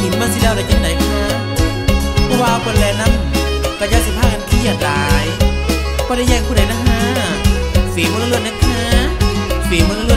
กินมื่สิแล้วได้จังไหนคะผู้ว่าเพิ่นแลนำก็ย่าสิพากันเครียดหลายบ่ได้แย่งผู้ใดนะฮะฝีมือล้อนนะคะฝีมือ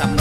สำ